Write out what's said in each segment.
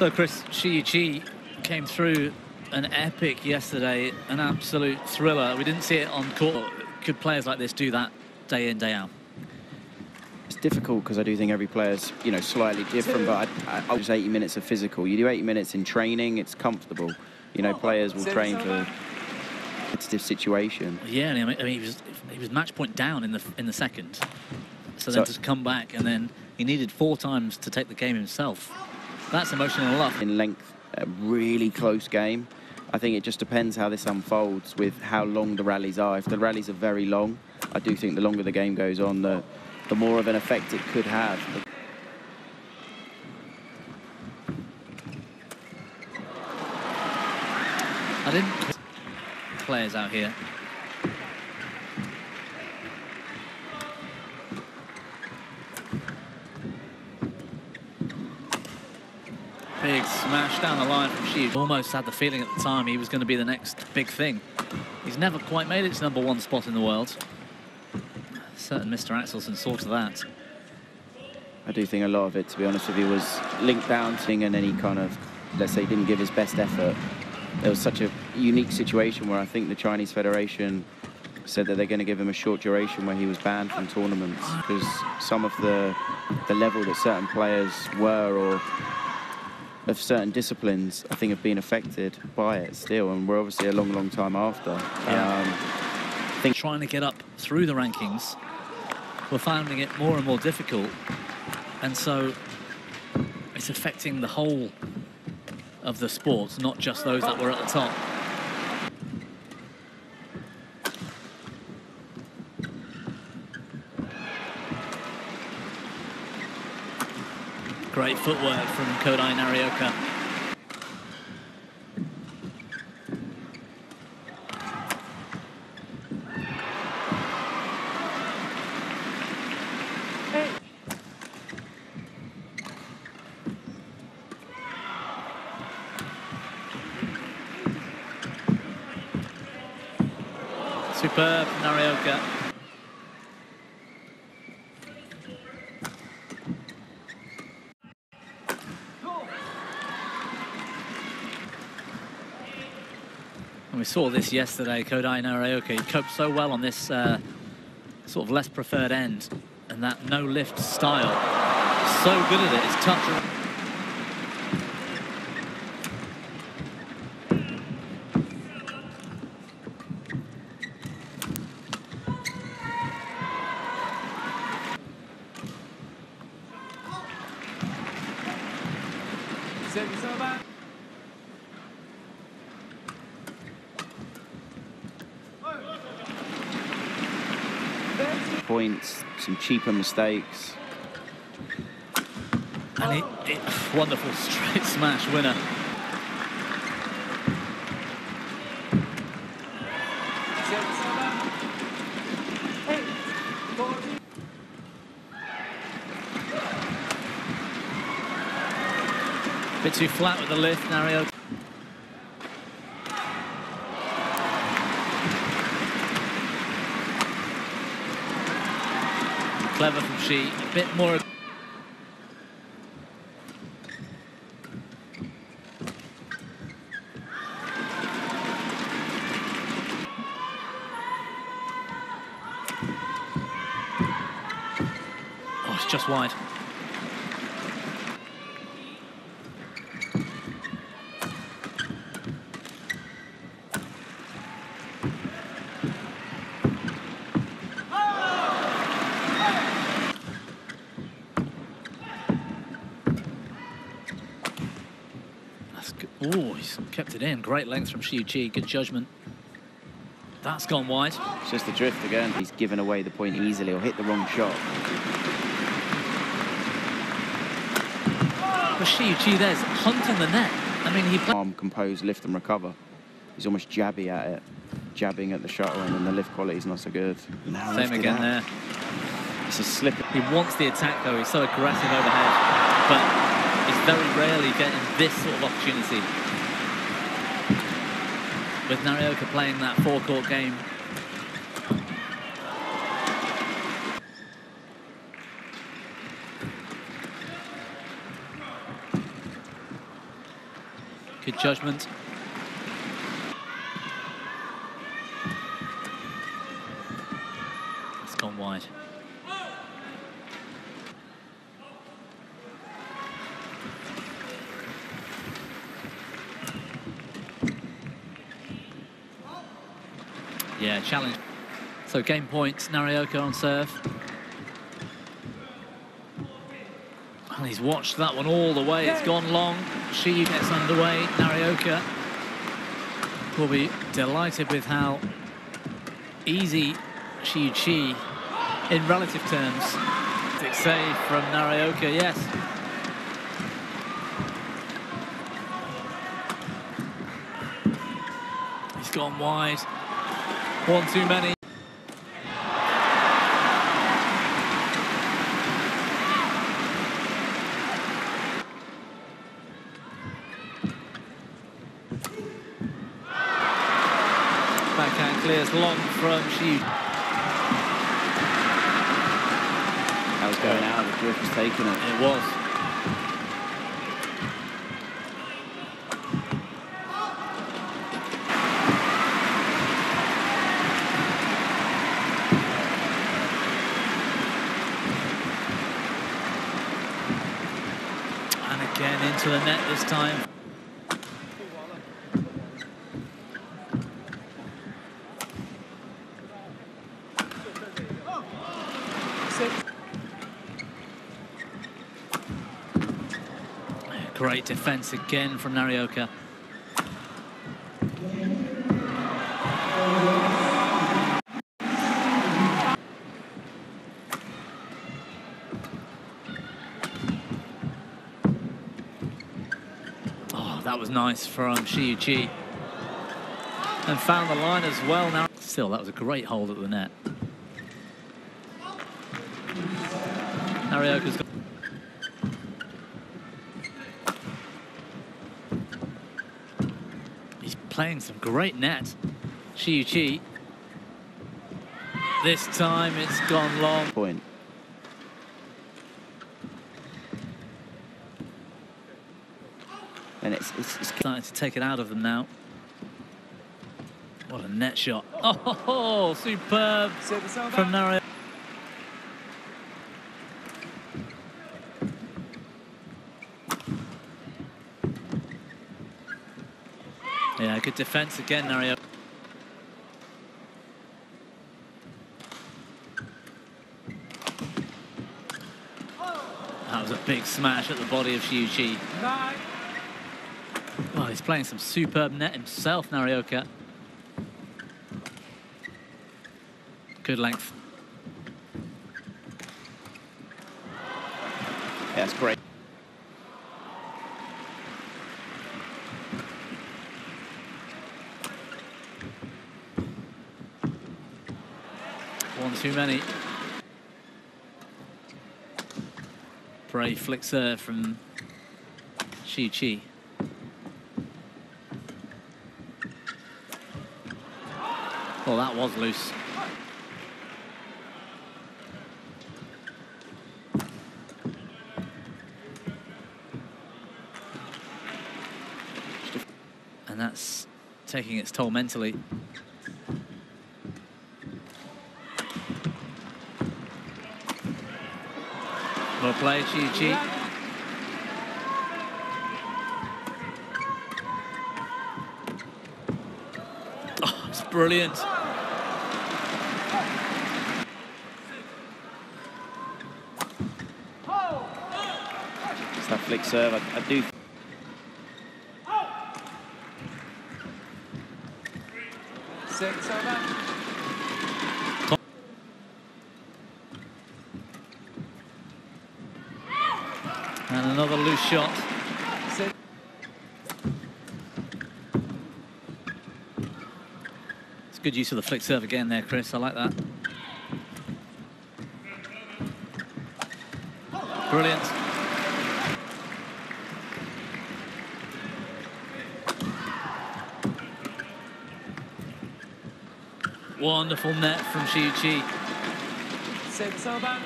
So, Chris, Shi Yuqi came through an epic yesterday, an absolute thriller. We didn't see it on court. Could players like this do that day in, day out? It's difficult because I do think every player's, you know, slightly different, but I, I, I was 80 minutes of physical. You do 80 minutes in training, it's comfortable. You know, players will train for a competitive situation. Yeah, I mean, I mean, he was he was match point down in the in the second, so then So- to come back and then he needed four times to take the game himself. That's emotional enough. In length, a really close game. I think it just depends how this unfolds with how long the rallies are. If the rallies are very long, I do think the longer the game goes on, the, the more of an effect it could have. I didn't players out here. Big smash down the line from Shi. Almost had the feeling at the time he was going to be the next big thing. He's never quite made it to number one spot in the world. Certain Mr. Axelsen saw to that. I do think a lot of it, to be honest with you, was linked down and then he kind of, let's say, didn't give his best effort. There was such a unique situation where I think the Chinese Federation said that they're going to give him a short duration where he was banned from tournaments because some of the the level that certain players were or of certain disciplines, I think, have been affected by it still, and we're obviously a long, long time after. Yeah. Um, trying to get up through the rankings, we're finding it more and more difficult. And so it's affecting the whole of the sport, not just those that were at the top. Great footwork from Kodai Naraoka. Superb, Naraoka. And we saw this yesterday, Kodai Naraoka. He coped so well on this uh, sort of less preferred end and that no lift style. So good at it, his touch. Points, some cheaper mistakes. And he, he, wonderful straight smash winner. Bit too flat with the lift, Nario. Clever from Shi, a bit more Oh, it's just wide. That's good. Kept it in. Great length from Shi Yuqi. Good judgment. That's gone wide. It's just the drift again. He's given away the point easily or hit the wrong shot. But Shi Yuqi there's hunting the net. I mean, he played. Calm, composed, lift and recover. He's almost jabby at it, jabbing at the shuttle, and then the lift quality is not so good. Now Same again there. It's a slip. He wants the attack though. He's so aggressive overhead, but he's very rarely getting this sort of opportunity. With Naraoka playing that four-court game. Good judgment. It's gone wide. Yeah, challenge. So game point, Naraoka on serve. And he's watched that one all the way. It's gone long. She gets underway. Naraoka will be delighted with how easy Shi Yuqi, in relative terms, Big save from Naraoka, yes. He's gone wide. One too many. Backhand clears long from Shi. That was going out, the drift was taking it. It was. And again into the net this time. Great defense again from Naraoka. Oh, that was nice from Shi Yuqi. And found the line as well now. Still, that was a great hold at the net. Naraoka's got He's playing some great net. Shi Yuqi. This time it's gone long. Point. And it's, it's, it's Starting to take it out of them now. What a net shot. Oh, superb from Nario. Yeah, good defense again, Nario. That was a big smash at the body of Shi Yuqi. Oh, he's playing some superb net himself, Naraoka. Good length. That's great. One too many. Brave flick serve from Shi Yuqi. Well, that was loose. And that's taking its toll mentally. Well played, Chi Chi. Oh, it's brilliant. It's that flick serve. I, I do Six over. And another loose shot. Six. It's good use of the flick serve again there, Chris. I like that. Brilliant. Wonderful net from Shi Yuqi. Six over.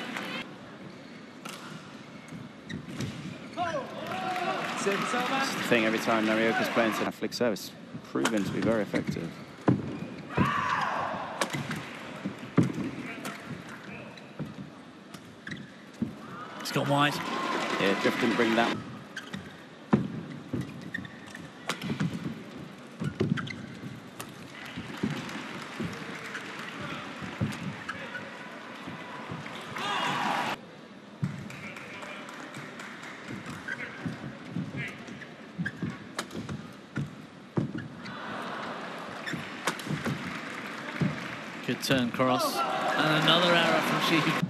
Service. That's the thing, every time Naraoka's playing to flick service, proven to be very effective. It's gone wide. Yeah, Drift didn't bring that. Turn cross. And another error from. Service.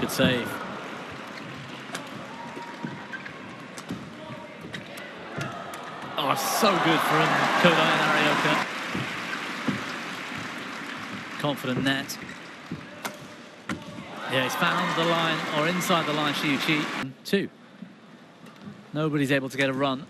Good save. Oh, so good from Kodai and Arioka. Confident net. Yeah, he's found the line, or inside the line, Shi Yuqi. Two. Nobody's able to get a run.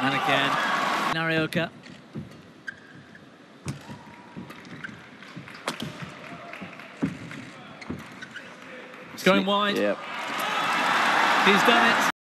And again, Naraoka. It's going wide. Yep. He's done it.